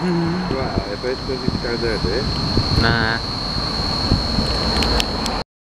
Mhm. Wow, er weiß, dass ich gerade, ne? Na.